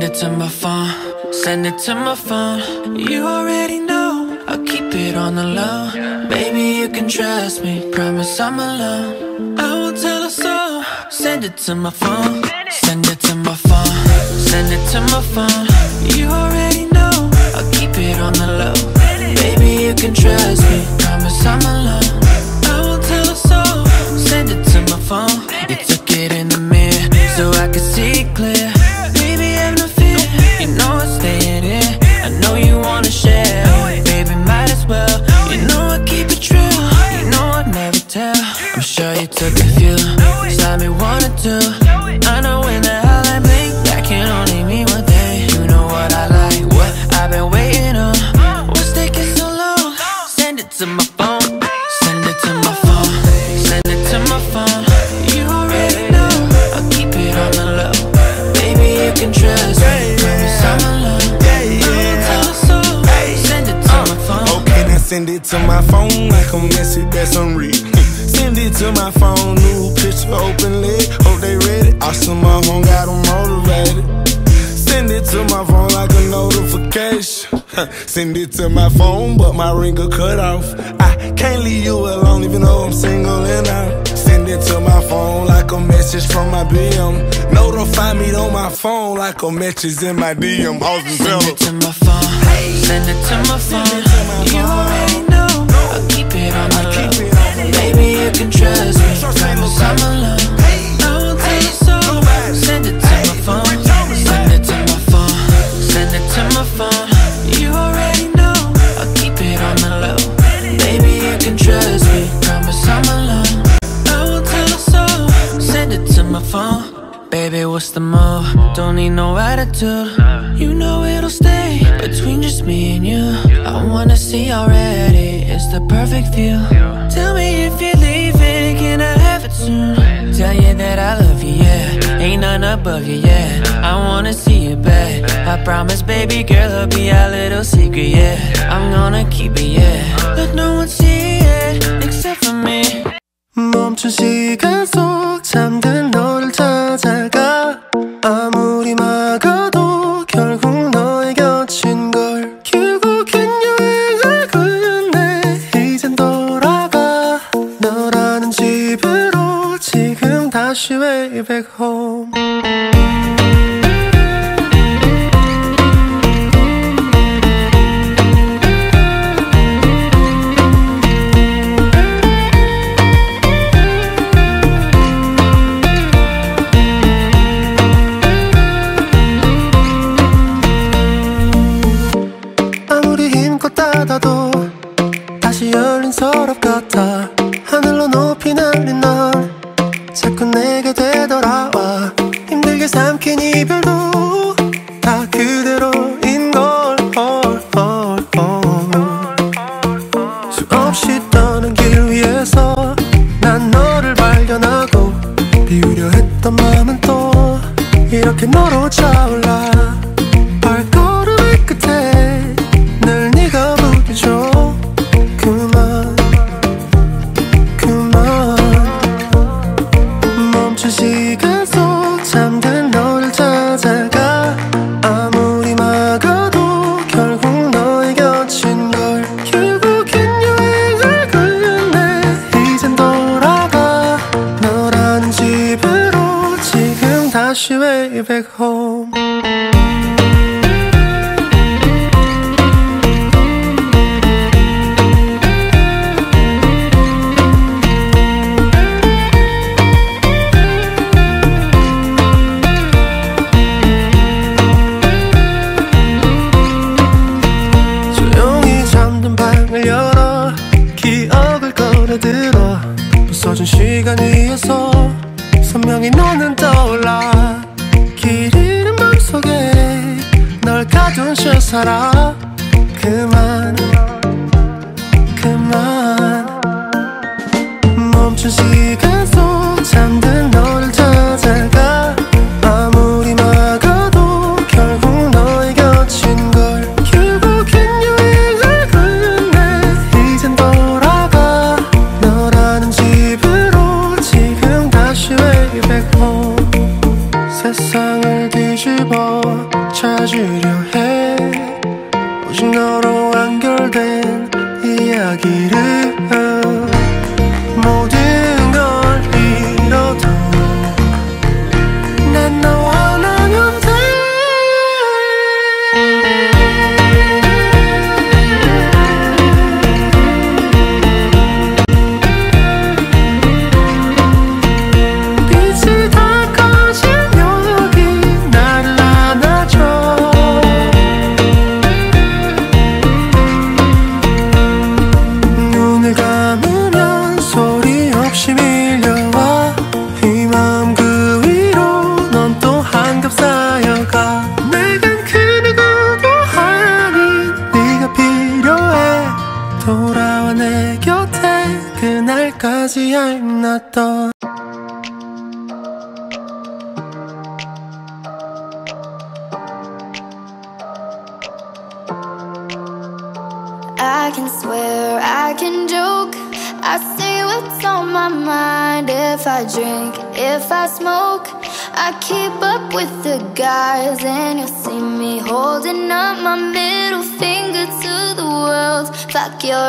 Send it to my phone, send it to my phone. You already know, I'll keep it on the low. Baby, you can trust me, promise I'm alone. I won't tell a soul. Send it to my phone, send it to my phone, send it to my phone. You already know, I'll keep it on the low. Baby, you can trust me, promise I'm alone. I won't tell a soul. Send it to my phone. You took it in the mirror so I could see like that's unread. send it to my phone, new picture, open leg. Hope they ready. Awesome, my home got them motivated. Send it to my phone like a notification. Send it to my phone, but my ring got cut off. I can't leave you alone, even though I'm single and out. Send it to my phone like a message from my BM. Notify me on my phone like a message in my DM. Send it to my phone. Send it to my phone. You already you can trust me. Promise I'm alone. I won't tell. Send it to my phone. Send it to my phone. Send it to my phone. You already know. I'll keep it on the low. Baby, you can trust me. Promise I'm alone. I won't tell. Send it to my phone. Baby, what's the move? Don't need no attitude. You know it'll stay between just me and you. I wanna see already. It's the perfect view. above you, yeah. I wanna see you back. I promise, baby girl, it'll be our little secret, yeah. I'm gonna keep it, yeah. Let no one see it except for me. 멈춘 시간 속 잠든 너를 찾아가 아무 다시 way back home 살아? 그만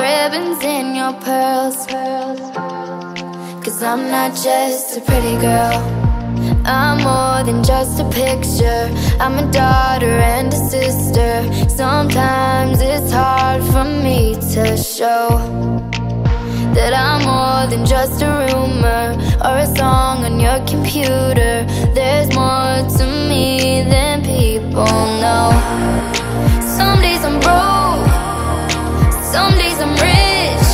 ribbons and your pearls. Cause I'm not just a pretty girl. I'm more than just a picture. I'm a daughter and a sister. Sometimes it's hard for me to show that I'm more than just a rumor or a song on your computer. There's more to me than people know. Some days I'm broke, some days I'm rich,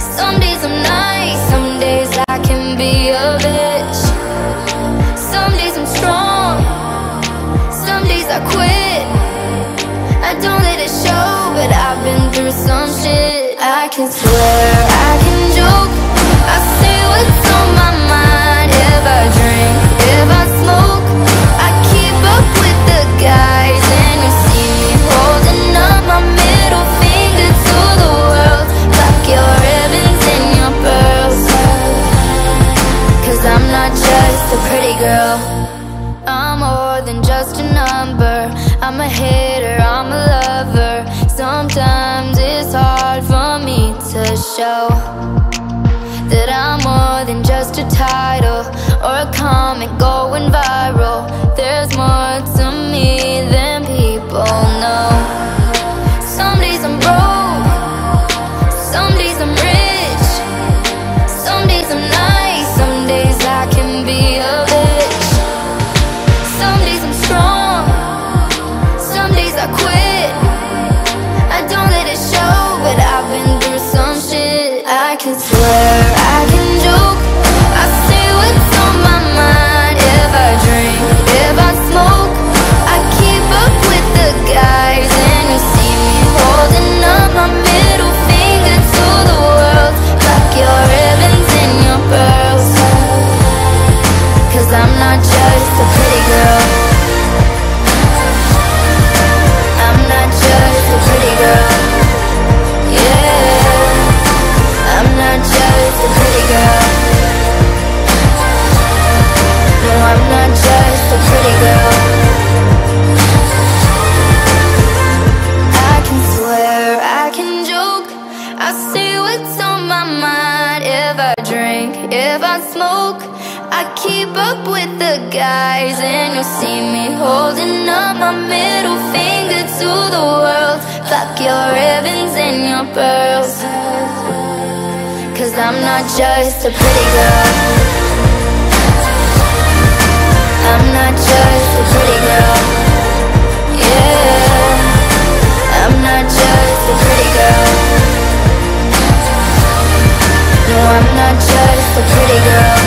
some days I'm nice, some days I can be a bitch. Some days I'm strong, some days I quit. I don't let it show, but I've been through some shit. I can swear, I can joke, I say what's on my mind. If I drink, if I smoke, I keep up with the guys, Cause I'm not just a pretty girl. I'm not just a pretty girl. Yeah. I'm not just a pretty girl. No, I'm not just a pretty girl.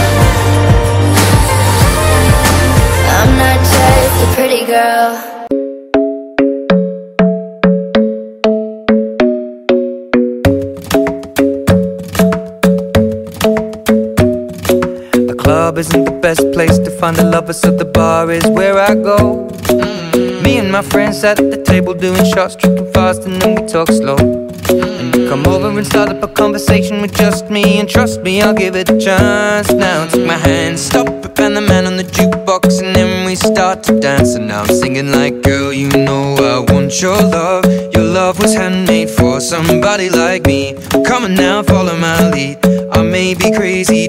I'm not just a pretty girl. Best place to find the lovers, so the bar is where I go. Mm. Me and my friends at the table doing shots, tripping fast, and then we talk slow. And you come over and start up a conversation with just me, and trust me, I'll give it a chance. Now take my hand, stop it, and the man on the jukebox, and then we start to dance. And now I'm singing like, girl, you know I want your love. Your love was handmade for somebody like me. Come on now, follow my lead. I may be crazy,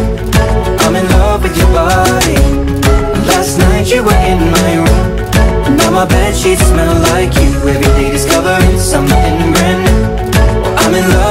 Love with your body. Last night you were in my room. Now my bed sheets smell like you. Every day discovering something brand new. I'm in love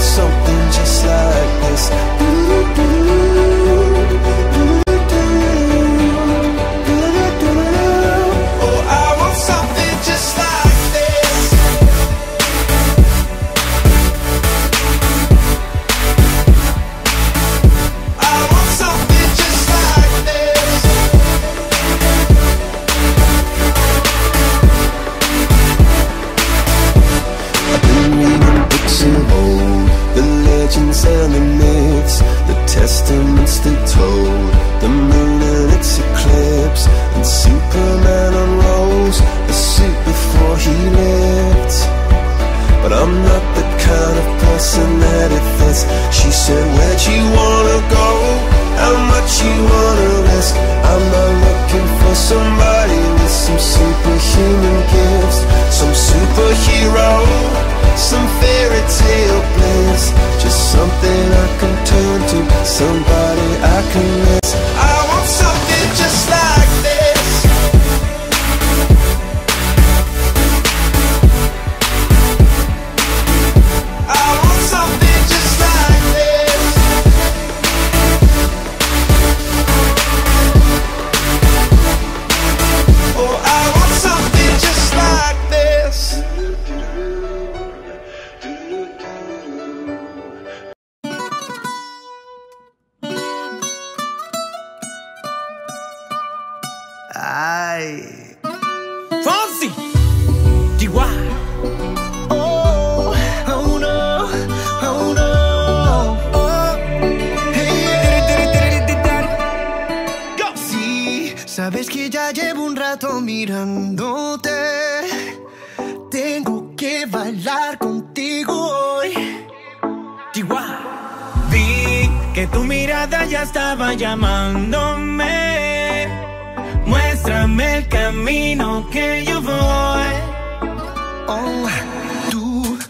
something just like this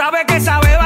sabe que sabe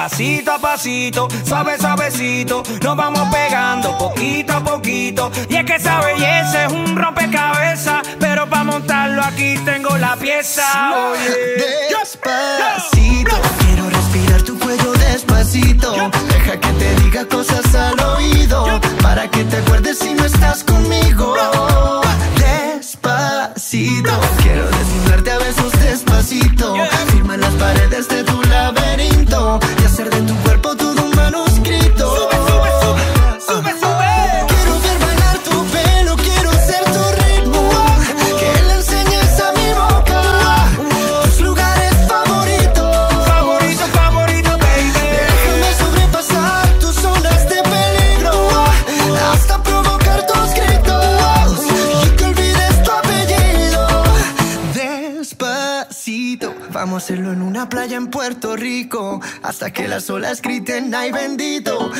Pasito a pasito, suave, suavecito, nos vamos pegando poquito a poquito. Y es que esa belleza es un rompecabezas, pero para montarlo aquí tengo la pieza. Oye. hasta que las olas griten ay bendito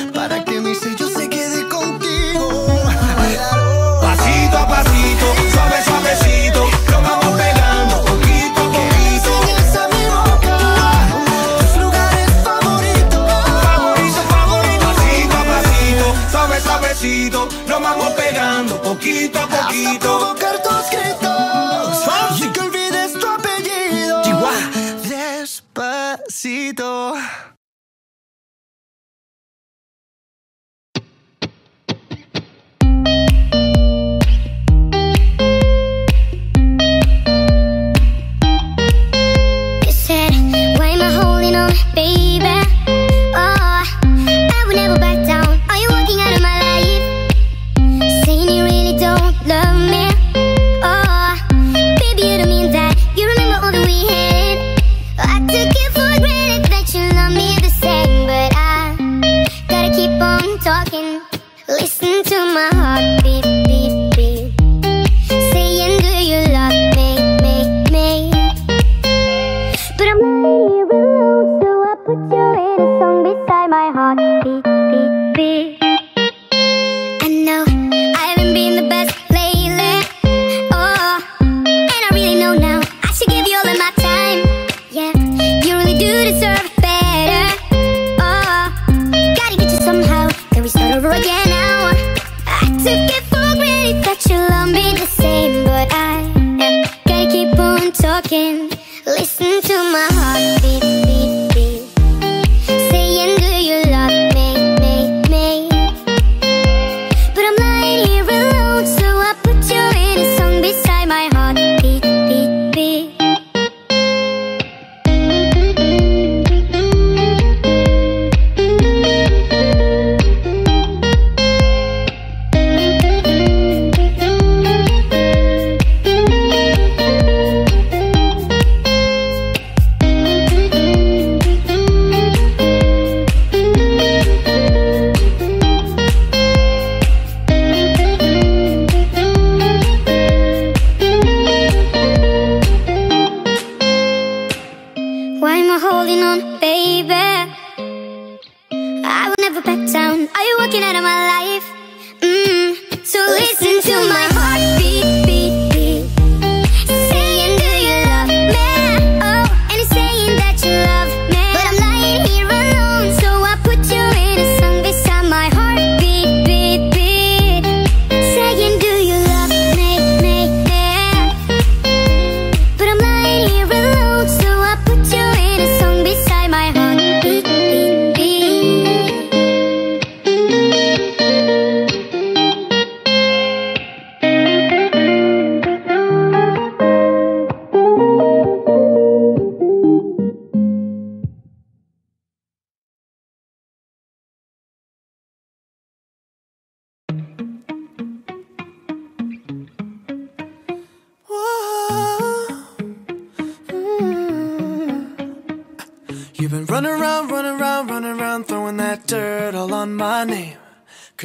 talking. Listen to my heartbeat.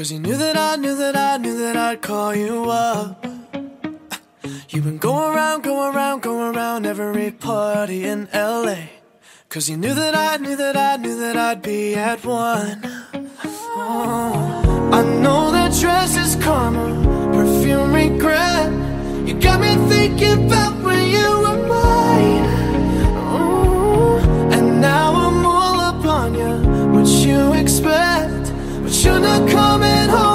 Cause you knew that I knew that I knew that I'd call you up. You've been going around, going around, going around every party in LA. Cause you knew that I knew that I knew that I'd be at one. Oh. I know that dress is karma, perfume regret. You got me thinking about coming home.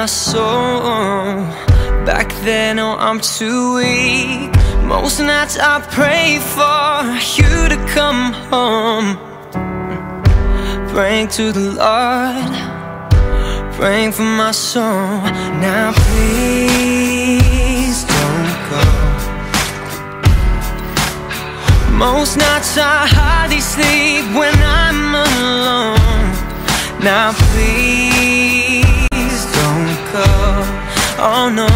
my soul. Back then, oh, I'm too weak. Most nights I pray for you to come home. Praying to the Lord. Praying for my soul. Now please don't go. Most nights I hardly sleep when I'm alone. Now please Oh no.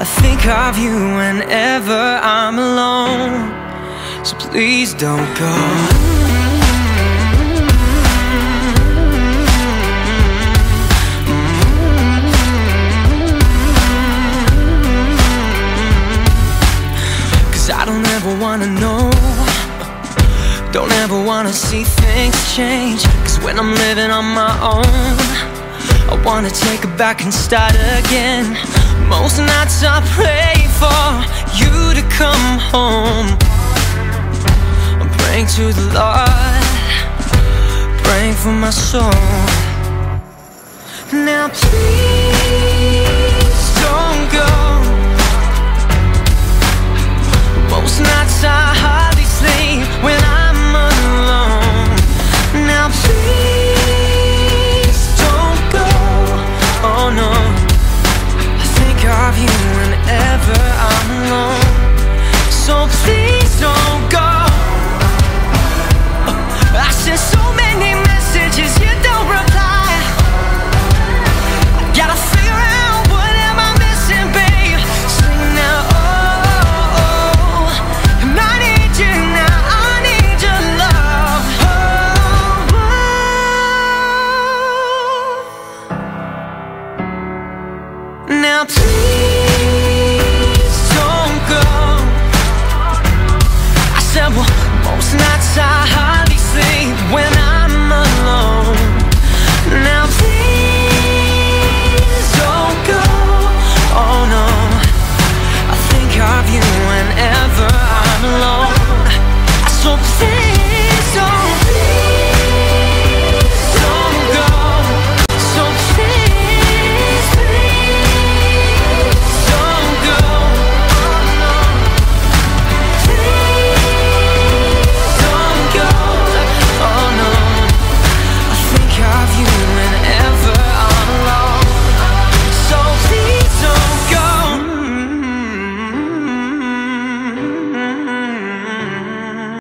I think of you whenever I'm alone. So please don't go. I don't ever wanna know. Don't ever wanna see things change. Cause when I'm living on my own I wanna take it back and start again. Most nights I pray for you to come home. I'm praying to the Lord Praying for my soul. Now please don't go. Most nights I hardly sleep when I'm alone. Now please Now please.